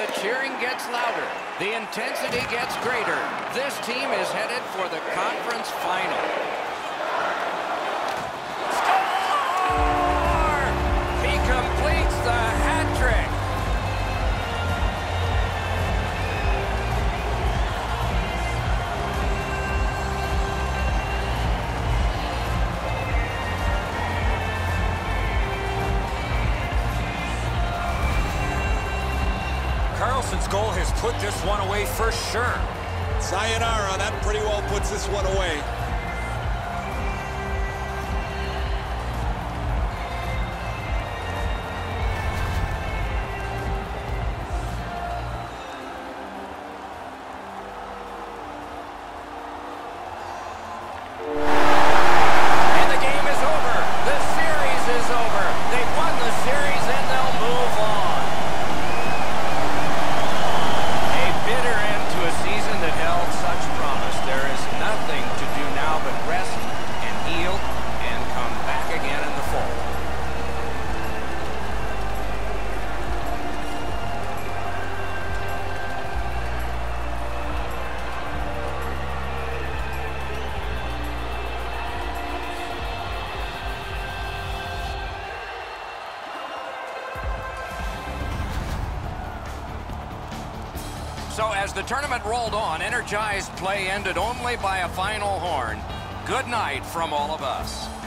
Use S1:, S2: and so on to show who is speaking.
S1: the cheering gets louder, the intensity gets greater. This team is headed for the conference final.
S2: Goal has put this one away for sure.
S3: Sayonara, that pretty well puts this one away.
S1: So as the tournament rolled on, energized play ended only by a final horn. Good night from all of us.